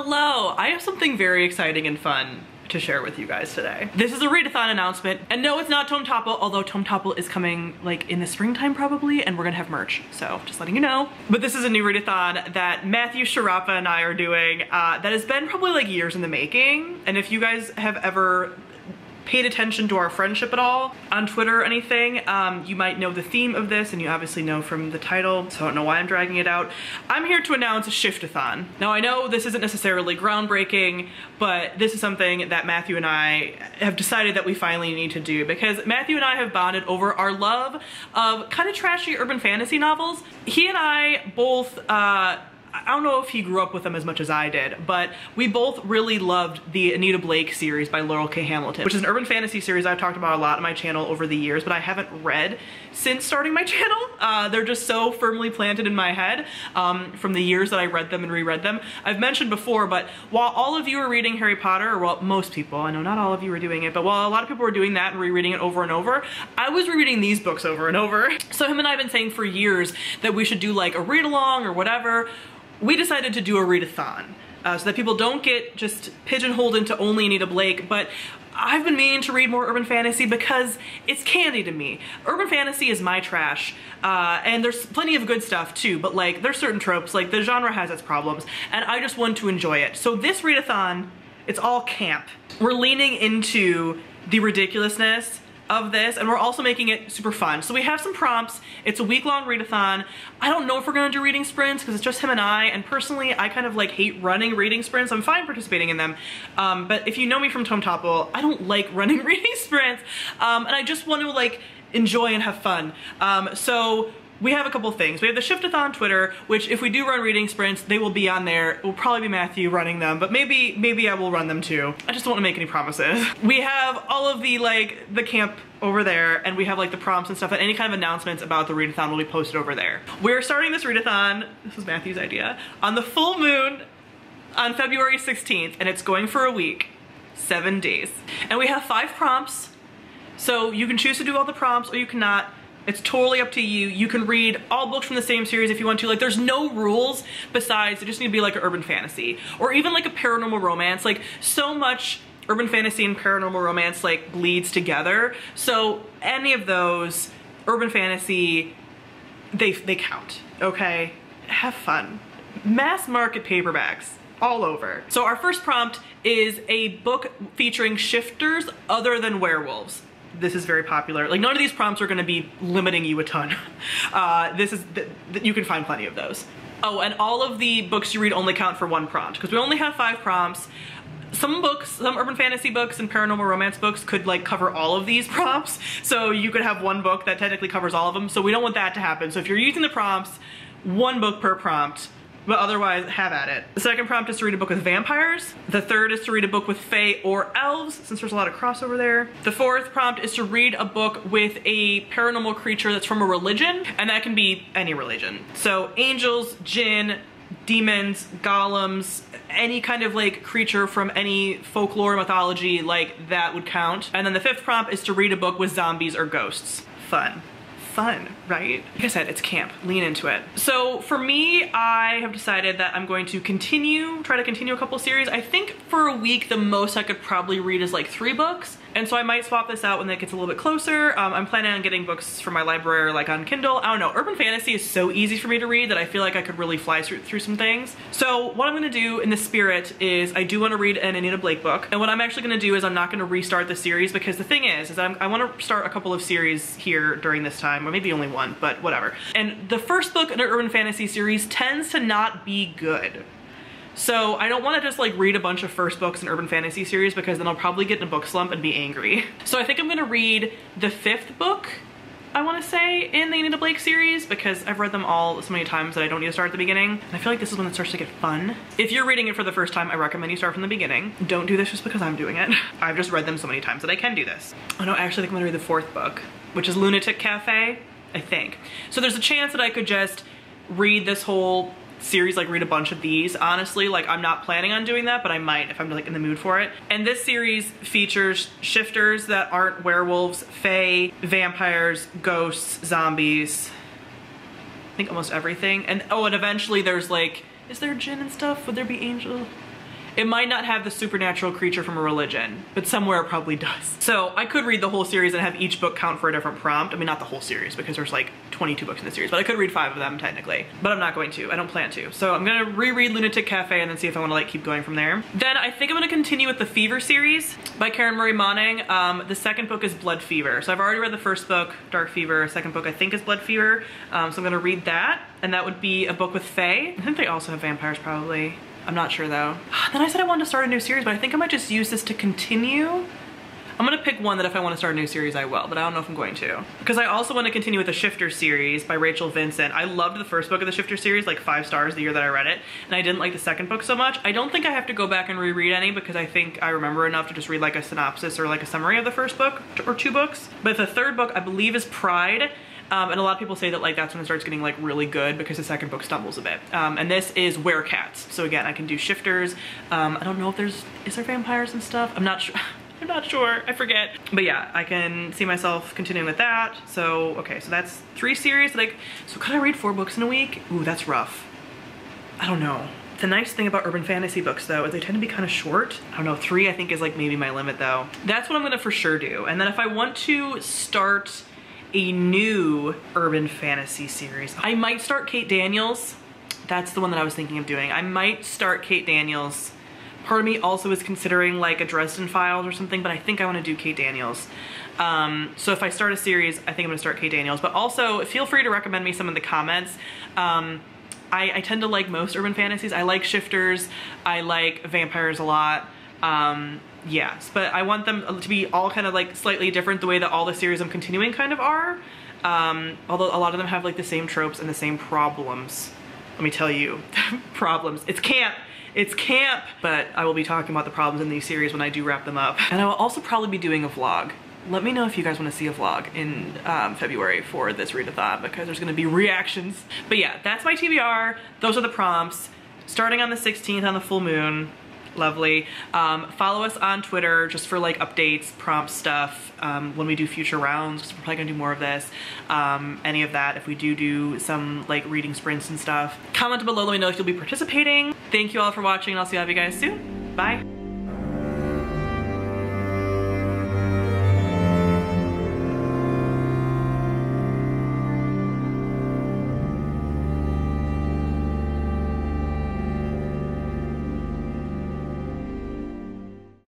Hello, I have something very exciting and fun to share with you guys today. This is a readathon announcement, and no, it's not Tome Topple, although Tome Topple is coming like in the springtime probably, and we're gonna have merch, so just letting you know. But this is a new readathon that Matthew Sciarappa and I are doing uh, that has been probably like years in the making, and if you guys have ever paid attention to our friendship at all on Twitter or anything, um, you might know the theme of this and you obviously know from the title, so I don't know why I'm dragging it out. I'm here to announce a Shiftathon. Now I know this isn't necessarily groundbreaking, but this is something that Matthew and I have decided that we finally need to do because Matthew and I have bonded over our love of kind of trashy urban fantasy novels. He and I both uh, I don't know if he grew up with them as much as I did, but we both really loved the Anita Blake series by Laurel K. Hamilton, which is an urban fantasy series I've talked about a lot on my channel over the years, but I haven't read since starting my channel. Uh, they're just so firmly planted in my head um, from the years that I read them and reread them. I've mentioned before, but while all of you are reading Harry Potter, or well, most people, I know not all of you are doing it, but while a lot of people were doing that and rereading it over and over, I was rereading these books over and over. So him and I have been saying for years that we should do like a read along or whatever we decided to do a readathon uh, so that people don't get just pigeonholed into only Anita Blake, but I've been meaning to read more urban fantasy because it's candy to me. Urban fantasy is my trash, uh, and there's plenty of good stuff too, but like there's certain tropes, like the genre has its problems, and I just want to enjoy it. So this readathon, it's all camp. We're leaning into the ridiculousness of this and we're also making it super fun. So we have some prompts. It's a week-long readathon. I don't know if we're gonna do reading sprints because it's just him and I and personally I kind of like hate running reading sprints. I'm fine participating in them. Um, but if you know me from Tome Topple, I don't like running reading sprints um, and I just want to like enjoy and have fun. Um, so we have a couple things. We have the Shiftathon Twitter, which if we do run reading sprints, they will be on there. It will probably be Matthew running them, but maybe maybe I will run them too. I just don't want to make any promises. We have all of the like the camp over there and we have like the prompts and stuff and any kind of announcements about the readathon will be posted over there. We're starting this readathon, this is Matthew's idea, on the full moon on February 16th and it's going for a week, seven days. And we have five prompts, so you can choose to do all the prompts or you cannot. It's totally up to you. You can read all books from the same series if you want to. Like there's no rules besides it just need to be like an urban fantasy or even like a paranormal romance. Like so much urban fantasy and paranormal romance like bleeds together. So any of those, urban fantasy, they, they count, okay? Have fun. Mass market paperbacks all over. So our first prompt is a book featuring shifters other than werewolves this is very popular. Like none of these prompts are gonna be limiting you a ton. Uh, this is, th th you can find plenty of those. Oh, and all of the books you read only count for one prompt because we only have five prompts. Some books, some urban fantasy books and paranormal romance books could like cover all of these prompts. So you could have one book that technically covers all of them. So we don't want that to happen. So if you're using the prompts, one book per prompt, but otherwise have at it. The second prompt is to read a book with vampires. The third is to read a book with fae or elves, since there's a lot of crossover there. The fourth prompt is to read a book with a paranormal creature that's from a religion, and that can be any religion. So angels, jinn, demons, golems, any kind of like creature from any folklore mythology, like that would count. And then the fifth prompt is to read a book with zombies or ghosts. Fun fun, right? Like I said, it's camp, lean into it. So for me, I have decided that I'm going to continue, try to continue a couple series. I think for a week, the most I could probably read is like three books. And so I might swap this out when it gets a little bit closer. Um, I'm planning on getting books from my library like on Kindle. I don't know, urban fantasy is so easy for me to read that I feel like I could really fly through, through some things. So what I'm gonna do in the spirit is I do wanna read an Anita Blake book. And what I'm actually gonna do is I'm not gonna restart the series because the thing is, is I'm, I wanna start a couple of series here during this time, or maybe only one, but whatever. And the first book in an urban fantasy series tends to not be good. So I don't want to just like read a bunch of first books in urban fantasy series because then I'll probably get in a book slump and be angry. So I think I'm gonna read the fifth book I want to say in the Anita Blake series because I've read them all so many times that I don't need to start at the beginning. And I feel like this is when it starts to get fun. If you're reading it for the first time, I recommend you start from the beginning. Don't do this just because I'm doing it. I've just read them so many times that I can do this. Oh no, I actually think I'm gonna read the fourth book, which is Lunatic Cafe, I think. So there's a chance that I could just read this whole series, like read a bunch of these. Honestly, like I'm not planning on doing that, but I might if I'm like in the mood for it. And this series features shifters that aren't werewolves, fae, vampires, ghosts, zombies, I think almost everything. And oh, and eventually there's like, is there jinn and stuff? Would there be angel? It might not have the supernatural creature from a religion, but somewhere it probably does. So I could read the whole series and have each book count for a different prompt. I mean, not the whole series because there's like 22 books in the series, but I could read five of them technically, but I'm not going to. I don't plan to. So I'm gonna reread Lunatic Cafe and then see if I wanna like keep going from there. Then I think I'm gonna continue with the Fever series by Karen Marie Moning. Um, the second book is Blood Fever. So I've already read the first book, Dark Fever. Second book I think is Blood Fever. Um, so I'm gonna read that and that would be a book with fae. I think they also have vampires probably. I'm not sure though. Then I said I wanted to start a new series, but I think I might just use this to continue. I'm gonna pick one that if I want to start a new series, I will, but I don't know if I'm going to. Because I also want to continue with the Shifter series by Rachel Vincent. I loved the first book of the Shifter series, like five stars the year that I read it, and I didn't like the second book so much. I don't think I have to go back and reread any because I think I remember enough to just read like a synopsis or like a summary of the first book or two books. But the third book, I believe is Pride, um, and a lot of people say that like that's when it starts getting like really good because the second book stumbles a bit. Um, and this is Werecats. So again, I can do shifters. Um, I don't know if there's, is there vampires and stuff? I'm not sure. I'm not sure, I forget. But yeah, I can see myself continuing with that. So, okay, so that's three series. Like, so could I read four books in a week? Ooh, that's rough. I don't know. The nice thing about urban fantasy books though is they tend to be kind of short. I don't know, three I think is like maybe my limit though. That's what I'm gonna for sure do. And then if I want to start a new urban fantasy series. I might start Kate Daniels. That's the one that I was thinking of doing. I might start Kate Daniels. Part of me also is considering like a Dresden Files or something, but I think I want to do Kate Daniels. Um, so if I start a series, I think I'm gonna start Kate Daniels. But also feel free to recommend me some in the comments. Um, I, I, tend to like most urban fantasies. I like shifters. I like vampires a lot. Um, yes, but I want them to be all kind of like slightly different the way that all the series I'm continuing kind of are. Um, although a lot of them have like the same tropes and the same problems. Let me tell you, problems. It's camp. It's camp, but I will be talking about the problems in these series when I do wrap them up. And I will also probably be doing a vlog. Let me know if you guys want to see a vlog in um, February for this readathon because there's going to be reactions. But yeah, that's my TBR. Those are the prompts. Starting on the 16th on the full moon, lovely. Um, follow us on Twitter just for like updates, prompt stuff, um, when we do future rounds, because we're probably gonna do more of this, um, any of that, if we do do some like reading sprints and stuff. Comment below, let me know if you'll be participating. Thank you all for watching, and I'll see all of you guys soon. Bye.